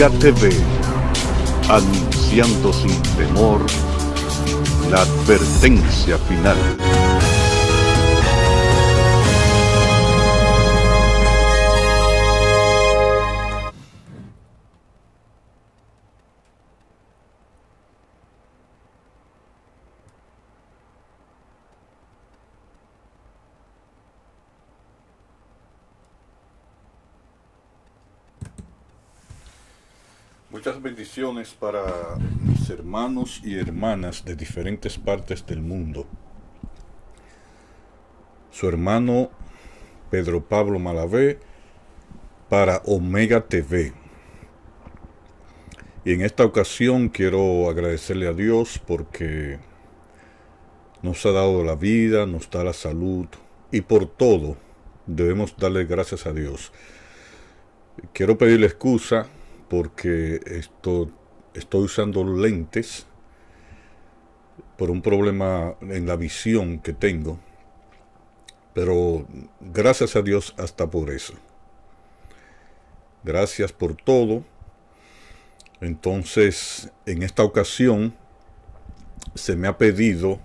Omega TV, anunciando sin temor la advertencia final. Muchas bendiciones para mis hermanos y hermanas de diferentes partes del mundo. Su hermano Pedro Pablo Malavé para Omega TV. Y en esta ocasión quiero agradecerle a Dios porque nos ha dado la vida, nos da la salud y por todo debemos darle gracias a Dios. Quiero pedirle excusa porque esto, estoy usando lentes por un problema en la visión que tengo. Pero gracias a Dios hasta por eso. Gracias por todo. Entonces, en esta ocasión, se me ha pedido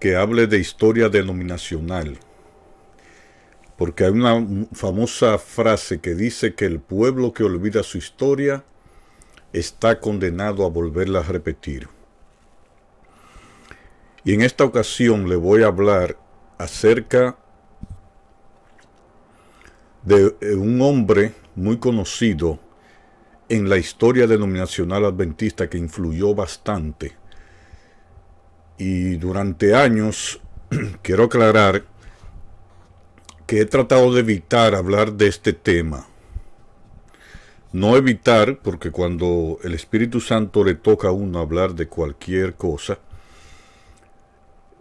que hable de historia denominacional porque hay una famosa frase que dice que el pueblo que olvida su historia está condenado a volverla a repetir. Y en esta ocasión le voy a hablar acerca de eh, un hombre muy conocido en la historia denominacional adventista que influyó bastante. Y durante años, quiero aclarar que he tratado de evitar hablar de este tema. No evitar, porque cuando el Espíritu Santo le toca a uno hablar de cualquier cosa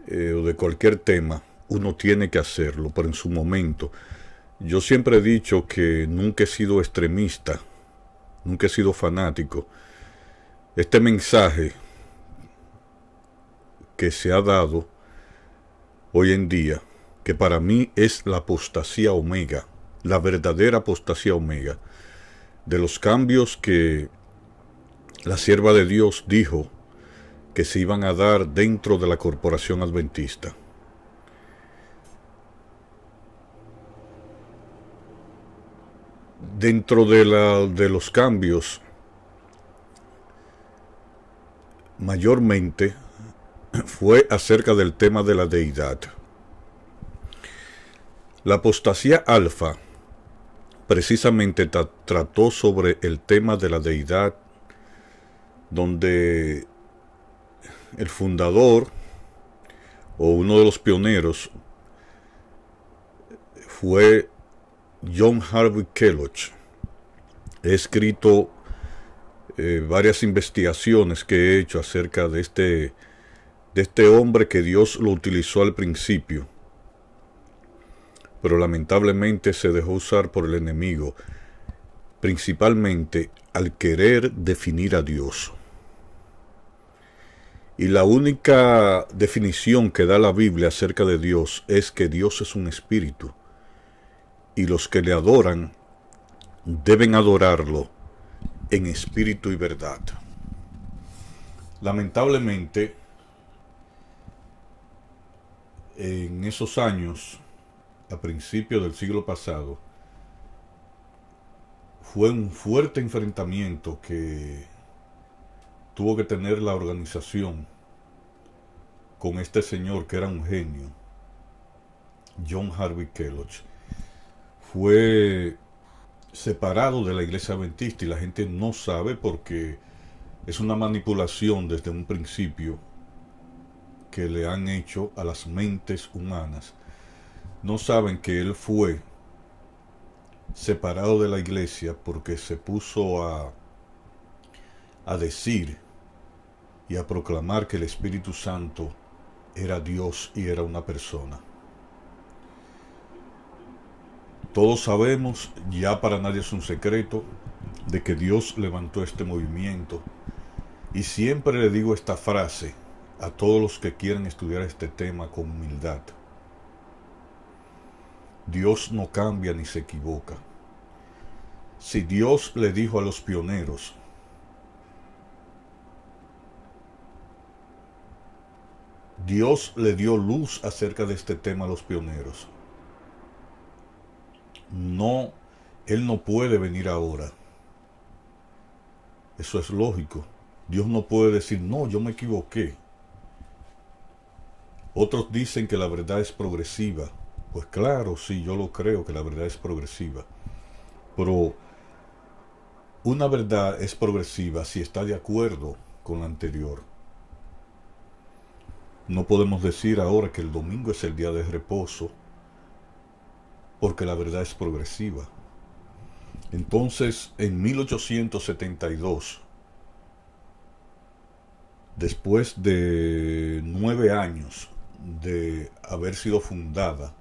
eh, o de cualquier tema, uno tiene que hacerlo, pero en su momento. Yo siempre he dicho que nunca he sido extremista, nunca he sido fanático. Este mensaje que se ha dado hoy en día que para mí es la apostasía omega, la verdadera apostasía omega, de los cambios que la sierva de Dios dijo que se iban a dar dentro de la corporación adventista. Dentro de, la, de los cambios, mayormente fue acerca del tema de la deidad. La apostasía alfa precisamente trató sobre el tema de la deidad, donde el fundador o uno de los pioneros fue John Harvey Kellogg. He escrito eh, varias investigaciones que he hecho acerca de este, de este hombre que Dios lo utilizó al principio pero lamentablemente se dejó usar por el enemigo, principalmente al querer definir a Dios. Y la única definición que da la Biblia acerca de Dios es que Dios es un espíritu. Y los que le adoran deben adorarlo en espíritu y verdad. Lamentablemente, en esos años, a principios del siglo pasado fue un fuerte enfrentamiento que tuvo que tener la organización con este señor que era un genio, John Harvey Kellogg. Fue separado de la iglesia adventista y la gente no sabe porque es una manipulación desde un principio que le han hecho a las mentes humanas no saben que él fue separado de la iglesia porque se puso a, a decir y a proclamar que el Espíritu Santo era Dios y era una persona. Todos sabemos, ya para nadie es un secreto, de que Dios levantó este movimiento. Y siempre le digo esta frase a todos los que quieren estudiar este tema con humildad. Dios no cambia ni se equivoca. si Dios le dijo a los pioneros, Dios le dio luz acerca de este tema a los pioneros. No, Él no puede venir ahora. Eso es lógico. Dios no puede decir, no, yo me equivoqué. Otros dicen que la verdad es progresiva. Pues claro, sí, yo lo creo que la verdad es progresiva. Pero una verdad es progresiva si está de acuerdo con la anterior. No podemos decir ahora que el domingo es el día de reposo porque la verdad es progresiva. Entonces, en 1872, después de nueve años de haber sido fundada,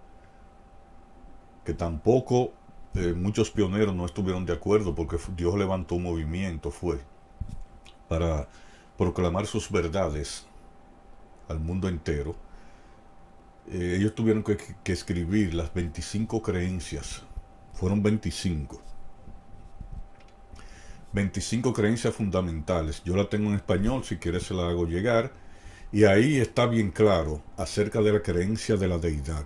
que tampoco eh, muchos pioneros no estuvieron de acuerdo porque Dios levantó un movimiento, fue, para proclamar sus verdades al mundo entero, eh, ellos tuvieron que, que, escribir las 25 creencias, fueron 25. 25 creencias fundamentales. Yo la tengo en español, si quieres se la hago llegar. Y ahí está bien claro acerca de la creencia de la deidad.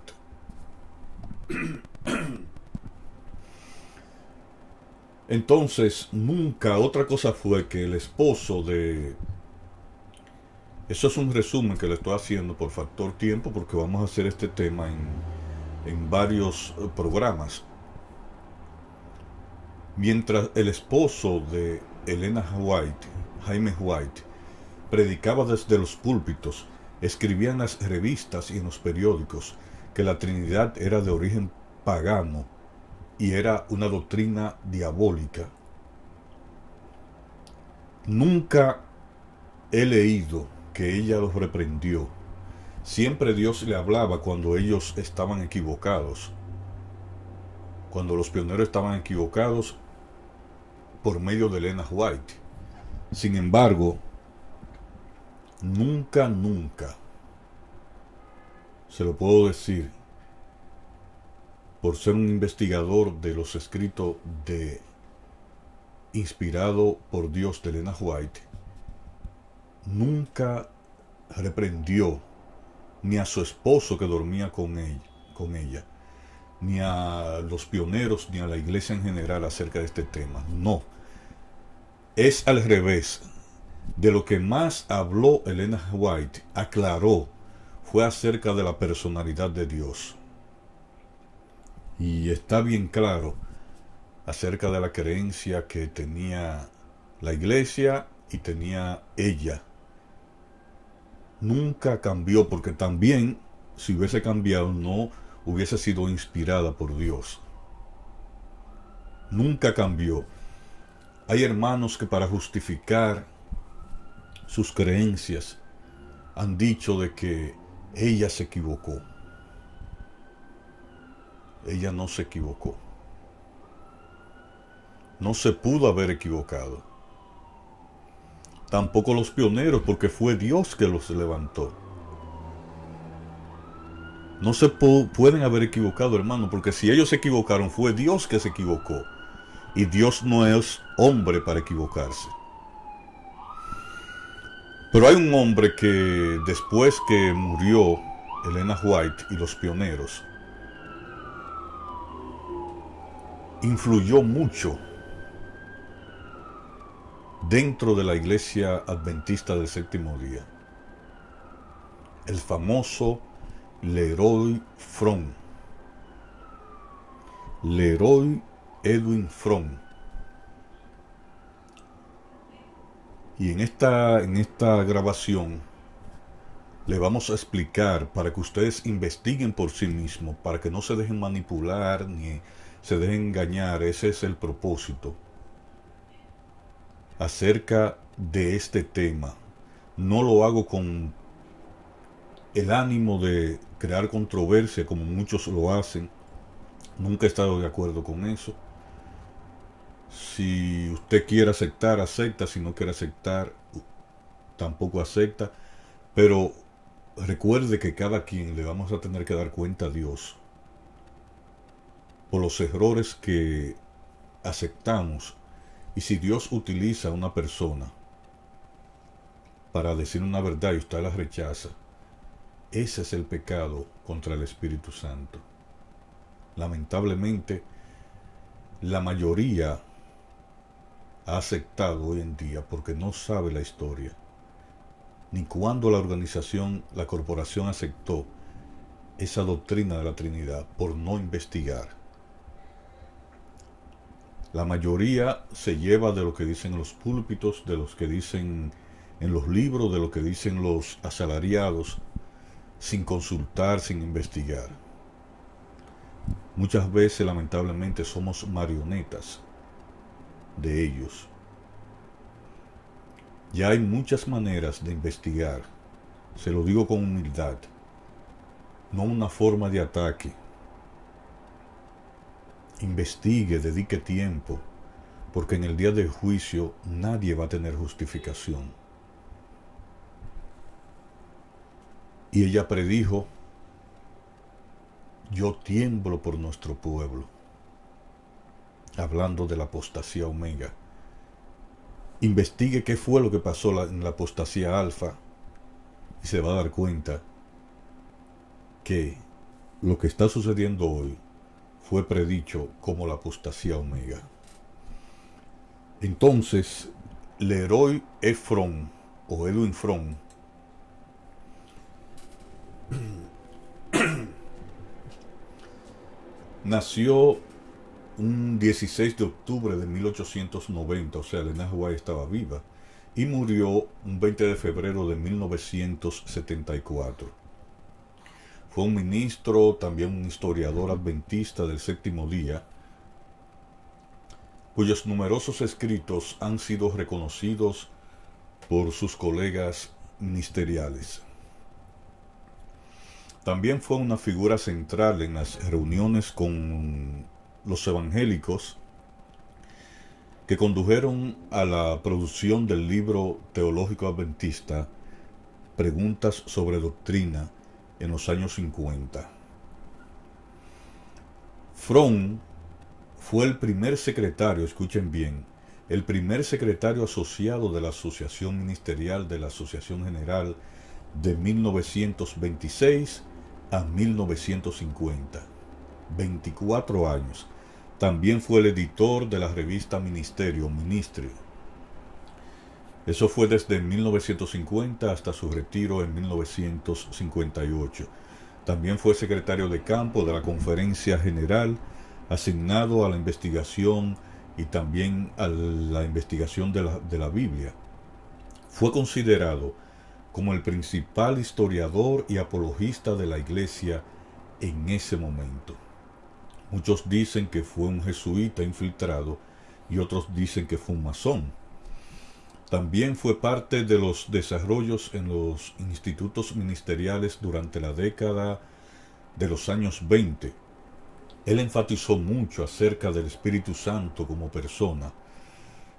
Entonces, nunca otra cosa fue que el esposo de eso es un resumen que le estoy haciendo por factor tiempo porque vamos a hacer este tema en, varios eh, programas. Mientras el esposo de Elena White, Jaime White, predicaba desde los púlpitos, escribía en las revistas y en los periódicos que la Trinidad era de origen pagano y era una doctrina diabólica. Nunca he leído que ella los reprendió. Siempre Dios le hablaba cuando ellos estaban equivocados. Cuando los pioneros estaban equivocados por medio de Elena White. Sin embargo, nunca, nunca, se lo puedo decir, por ser un investigador de los escritos de inspirado por Dios de Elena White, nunca reprendió ni a su esposo que dormía con ella, con ella, ni a los pioneros, ni a la iglesia en general acerca de este tema. No. Es al revés. De lo que más habló Elena White, aclaró, fue acerca de la personalidad de Dios. Y está bien claro acerca de la creencia que tenía la iglesia y tenía ella nunca cambió, porque también, si hubiese cambiado, no hubiese sido inspirada por Dios. Nunca cambió. Hay hermanos que para justificar sus creencias han dicho de que ella se equivocó. Ella no se equivocó. No se pudo haber equivocado tampoco los pioneros, porque fue Dios que los levantó. No se pueden haber equivocado, hermano, porque si ellos se equivocaron, fue Dios que se equivocó. Y Dios no es hombre para equivocarse. Pero hay un hombre que después que murió Elena White y los pioneros, influyó mucho dentro de la iglesia adventista del séptimo día. El famoso Leroy Fromm. Leroy Edwin Fromm. Y en esta, en esta grabación le vamos a explicar para que ustedes investiguen por sí mismos, para que no se dejen manipular ni se dejen engañar. Ese es el propósito acerca de este tema. No lo hago con el ánimo de crear controversia como muchos lo hacen. Nunca he estado de acuerdo con eso. Si usted quiere aceptar, acepta. Si no quiere aceptar, tampoco acepta. Pero recuerde que cada quien le vamos a tener que dar cuenta a Dios por los errores que aceptamos y si Dios utiliza a una persona para decir una verdad y usted la rechaza, ese es el pecado contra el Espíritu Santo. Lamentablemente, la mayoría ha aceptado hoy en día porque no sabe la historia, ni cuándo la organización, la corporación aceptó esa doctrina de la Trinidad por no investigar. La mayoría se lleva de lo que dicen los púlpitos, de los que dicen en los libros, de lo que dicen los asalariados, sin consultar, sin investigar. Muchas veces, lamentablemente, somos marionetas de ellos. Ya hay muchas maneras de investigar, se lo digo con humildad, no una forma de ataque. Investigue, dedique tiempo, porque en el día del juicio nadie va a tener justificación. Y ella predijo, yo tiemblo por nuestro pueblo, hablando de la apostasía omega. Investigue qué fue lo que pasó en la apostasía alfa y se va a dar cuenta que lo que está sucediendo hoy fue predicho como la apostasía omega. Entonces, Leroy Efron o Edwin Fron nació un 16 de octubre de 1890, o sea, Elena White estaba viva, y murió un 20 de febrero de 1974. Fue un ministro, también un historiador adventista del séptimo día, cuyos numerosos escritos han sido reconocidos por sus colegas ministeriales. También fue una figura central en las reuniones con los evangélicos que condujeron a la producción del libro teológico adventista Preguntas sobre Doctrina en los años 50. Fromm fue el primer secretario, escuchen bien, el primer secretario asociado de la Asociación Ministerial de la Asociación General de 1926 a 1950. 24 años. También fue el editor de la revista Ministerio, Ministrio. Eso fue desde 1950 hasta su retiro en 1958. También fue secretario de campo de la Conferencia General, asignado a la investigación y también a la investigación de la, de la Biblia. Fue considerado como el principal historiador y apologista de la Iglesia en ese momento. Muchos dicen que fue un jesuita infiltrado y otros dicen que fue un masón. También fue parte de los desarrollos en los institutos ministeriales durante la década de los años 20. Él enfatizó mucho acerca del Espíritu Santo como persona,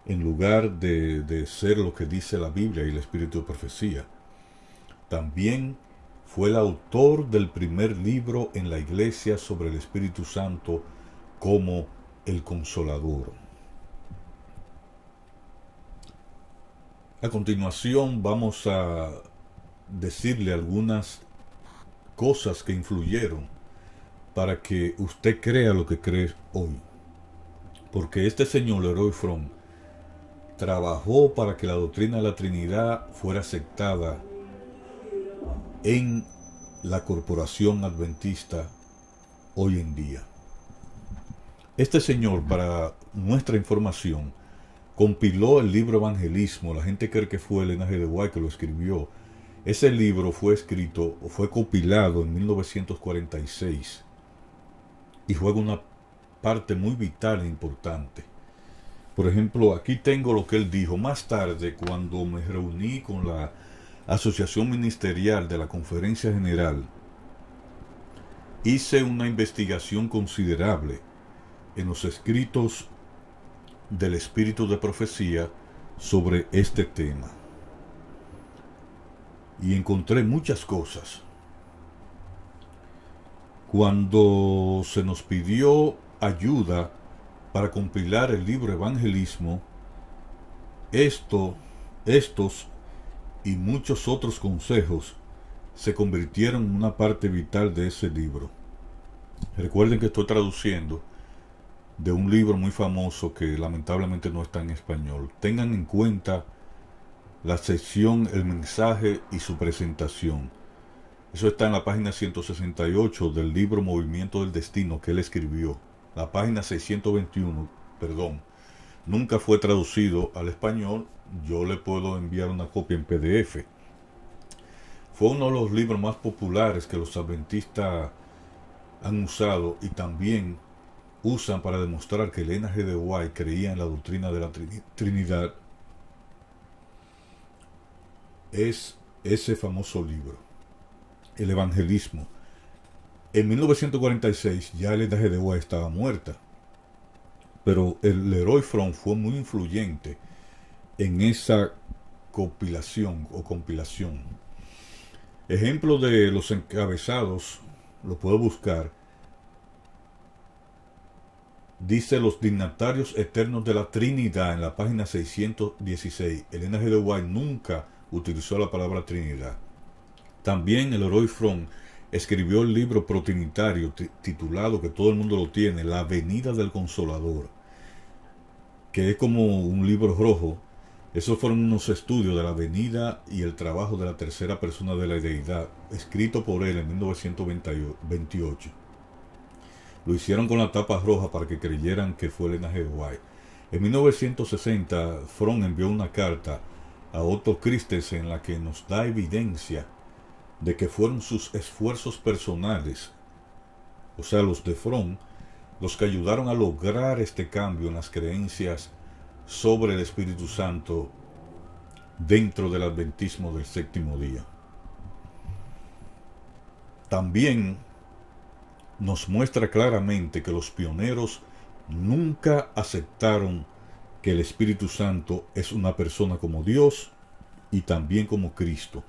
en lugar de, de ser lo que dice la Biblia y el Espíritu de profecía. También fue el autor del primer libro en la iglesia sobre el Espíritu Santo como el Consolador. A continuación vamos a decirle algunas cosas que influyeron para que usted crea lo que cree hoy. Porque este señor Leroy Fromm trabajó para que la doctrina de la Trinidad fuera aceptada en la corporación adventista hoy en día. Este señor, para nuestra información, compiló el libro Evangelismo. La gente cree que fue Elena G. de White que lo escribió. Ese libro fue escrito o fue compilado en 1946 y juega una parte muy vital e importante. Por ejemplo, aquí tengo lo que él dijo más tarde cuando me reuní con la Asociación Ministerial de la Conferencia General. Hice una investigación considerable en los escritos del espíritu de profecía sobre este tema. Y encontré muchas cosas. Cuando se nos pidió ayuda para compilar el libro Evangelismo, esto, estos y muchos otros consejos se convirtieron en una parte vital de ese libro. Recuerden que estoy traduciendo de un libro muy famoso que lamentablemente no está en español. Tengan en cuenta la sección, el mensaje y su presentación. Eso está en la página 168 del libro Movimiento del Destino que él escribió. La página 621, perdón, nunca fue traducido al español. Yo le puedo enviar una copia en PDF. Fue uno de los libros más populares que los adventistas han usado y también usan para demostrar que Elena G. de White creía en la doctrina de la Trinidad es ese famoso libro, El Evangelismo. En 1946 ya Elena G. de White estaba muerta, pero el Leroy Fromm fue muy influyente en esa compilación o compilación. Ejemplo de los encabezados, lo puedo buscar dice los dignatarios eternos de la Trinidad en la página 616. Elena G. de White nunca utilizó la palabra Trinidad. También el Roy Fromm escribió el libro protrinitario titulado, que todo el mundo lo tiene, La Venida del Consolador, que es como un libro rojo. Esos fueron unos estudios de la venida y el trabajo de la tercera persona de la deidad, escrito por él en 1928. Lo hicieron con la tapa roja para que creyeran que fue G. White. En 1960, Fromm envió una carta a Otto Christensen en la que nos da evidencia de que fueron sus esfuerzos personales, o sea, los de Fromm, los que ayudaron a lograr este cambio en las creencias sobre el Espíritu Santo dentro del adventismo del séptimo día. También nos muestra claramente que los pioneros nunca aceptaron que el Espíritu Santo es una persona como Dios y también como Cristo.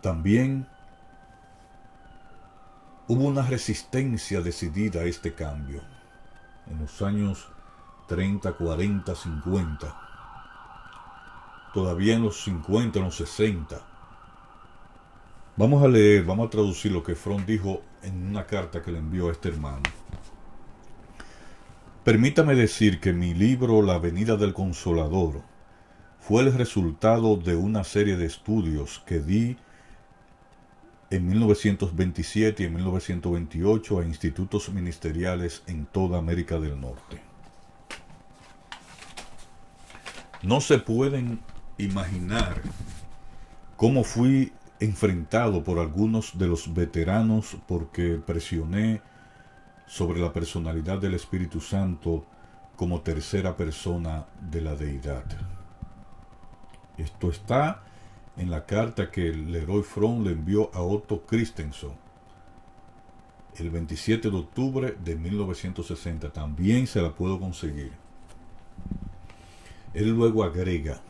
También hubo una resistencia decidida a este cambio en los años 30, 40, 50. Todavía en los 50, en los 60 Vamos a leer, vamos a traducir lo que Fromm dijo en una carta que le envió a este hermano. Permítame decir que mi libro La venida del consolador fue el resultado de una serie de estudios que di en 1927 y en 1928 a institutos ministeriales en toda América del Norte. No se pueden imaginar cómo fui enfrentado por algunos de los veteranos porque presioné sobre la personalidad del Espíritu Santo como tercera persona de la deidad. Esto está en la carta que Leroy Fromm le envió a Otto Christensen el 27 de octubre de 1960. También se la puedo conseguir. Él luego agrega,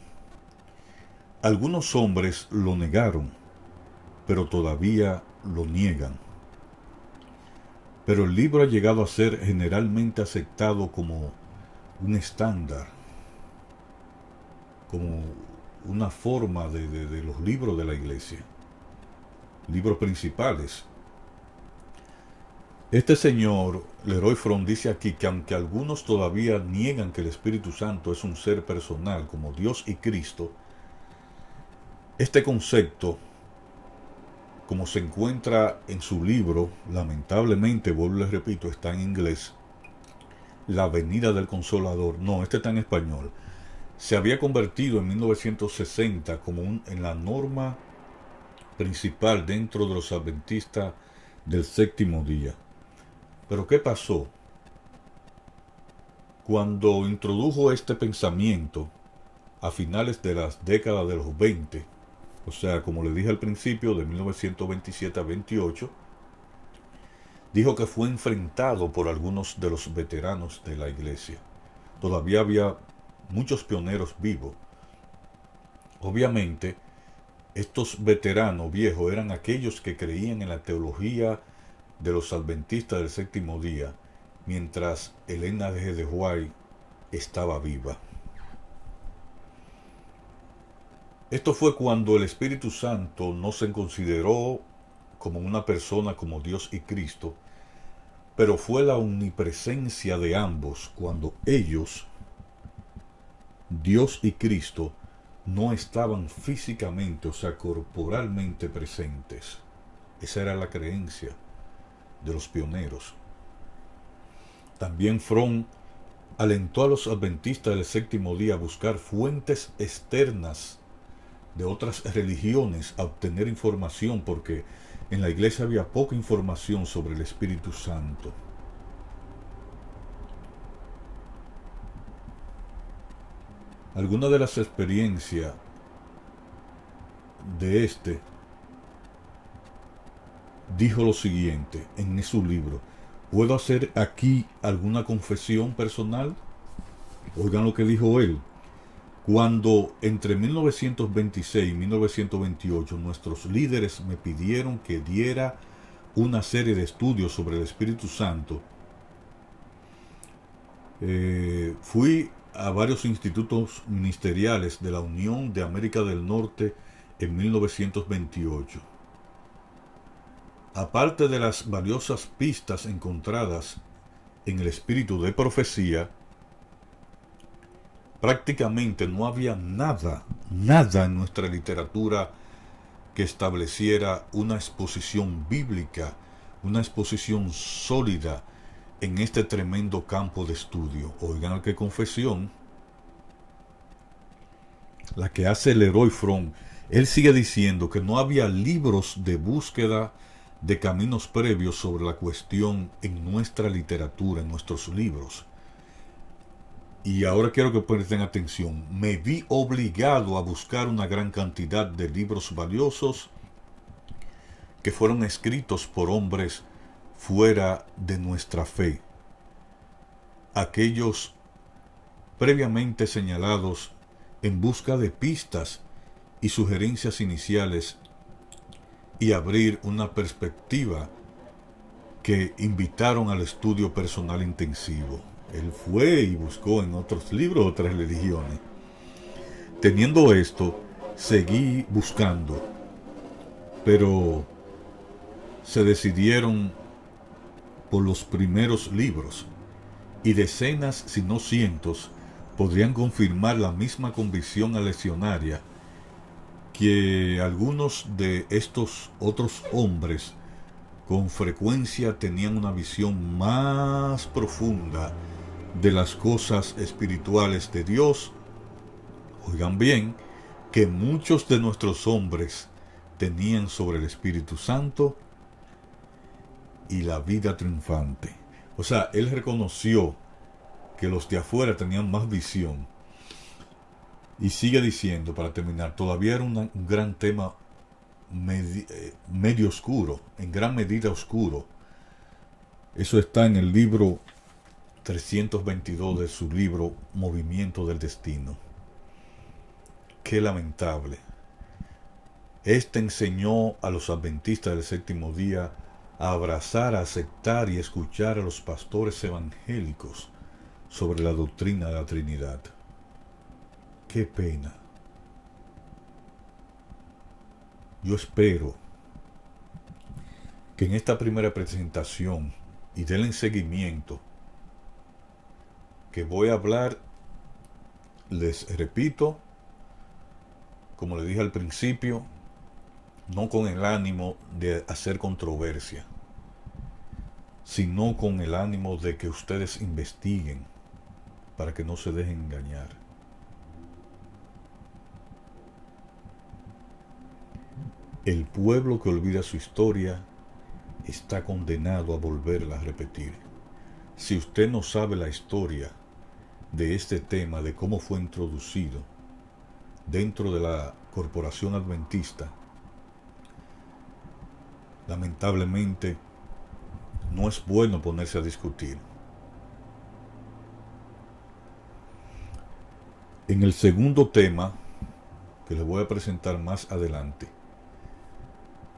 algunos hombres lo negaron pero todavía lo niegan. Pero el libro ha llegado a ser generalmente aceptado como un estándar, como una forma de, los libros de la iglesia, libros principales. Este señor, Leroy Fromm, dice aquí que aunque algunos todavía niegan que el Espíritu Santo es un ser personal como Dios y Cristo, este concepto como se encuentra en su libro, lamentablemente, vuelvo les repito, está en inglés, La venida del consolador, no, este está en español, se había convertido en 1960 como en la norma principal dentro de los adventistas del séptimo día. Pero ¿qué pasó? Cuando introdujo este pensamiento a finales de las décadas de los 20, o sea, como le dije al principio, de 1927 a 28, dijo que fue enfrentado por algunos de los veteranos de la iglesia. Todavía había muchos pioneros vivos. Obviamente, estos veteranos viejos eran aquellos que creían en la teología de los adventistas del séptimo día, mientras Elena de White estaba viva. Esto fue cuando el Espíritu Santo no se consideró como una persona como Dios y Cristo, pero fue la omnipresencia de ambos cuando ellos, Dios y Cristo, no estaban físicamente, o sea, corporalmente presentes. Esa era la creencia de los pioneros. También Fromm alentó a los adventistas del séptimo día a buscar fuentes externas de otras religiones a obtener información porque en la iglesia había poca información sobre el Espíritu Santo. Algunas de las experiencias de este dijo lo siguiente en su libro. ¿Puedo hacer aquí alguna confesión personal? Oigan lo que dijo él. Cuando entre 1926 y 1928 nuestros líderes me pidieron que diera una serie de estudios sobre el Espíritu Santo, eh, fui a varios institutos ministeriales de la Unión de América del Norte en 1928. Aparte de las valiosas pistas encontradas en el espíritu de profecía, prácticamente no había nada, nada en nuestra literatura que estableciera una exposición bíblica, una exposición sólida en este tremendo campo de estudio. Oigan qué confesión. La que hace el héroe Fromm. Él sigue diciendo que no había libros de búsqueda de caminos previos sobre la cuestión en nuestra literatura, en nuestros libros. Y ahora quiero que presten atención. Me vi obligado a buscar una gran cantidad de libros valiosos que fueron escritos por hombres fuera de nuestra fe. Aquellos previamente señalados en busca de pistas y sugerencias iniciales y abrir una perspectiva que invitaron al estudio personal intensivo. Él fue y buscó en otros libros otras religiones. Teniendo esto, seguí buscando, pero se decidieron por los primeros libros y decenas, si no cientos, podrían confirmar la misma convicción alesionaria que algunos de estos otros hombres con frecuencia tenían una visión más profunda de las cosas espirituales de Dios. Oigan bien, que muchos de nuestros hombres tenían sobre el Espíritu Santo y la vida triunfante. O sea, él reconoció que los de afuera tenían más visión. Y sigue diciendo, para terminar, todavía era un gran tema eh, medio oscuro, en gran medida oscuro. Eso está en el libro 322 de su libro Movimiento del Destino. Qué lamentable. Este enseñó a los adventistas del séptimo día a abrazar, a aceptar y escuchar a los pastores evangélicos sobre la doctrina de la Trinidad. Qué pena. Yo espero que en esta primera presentación y denle seguimiento que voy a hablar, les repito, como les dije al principio, no con el ánimo de hacer controversia, sino con el ánimo de que ustedes investiguen para que no se dejen engañar. El pueblo que olvida su historia está condenado a volverla a repetir. Si usted no sabe la historia de este tema, de cómo fue introducido dentro de la corporación adventista, lamentablemente no es bueno ponerse a discutir. En el segundo tema, que les voy a presentar más adelante,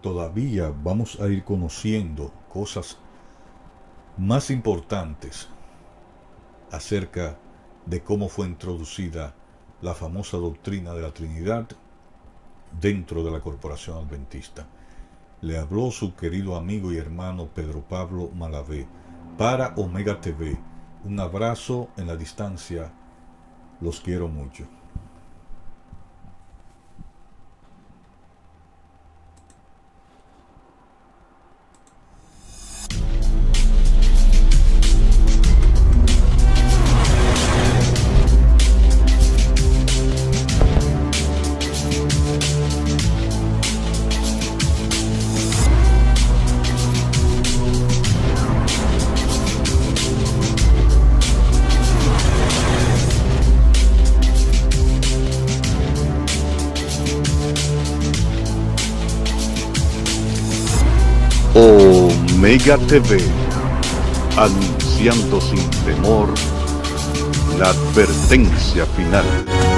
todavía vamos a ir conociendo cosas más importantes acerca de cómo fue introducida la famosa doctrina de la Trinidad dentro de la Corporación Adventista. Le habló su querido amigo y hermano Pedro Pablo Malavé para Omega TV. Un abrazo en la distancia. Los quiero mucho. Omega TV, anunciando sin temor la advertencia final.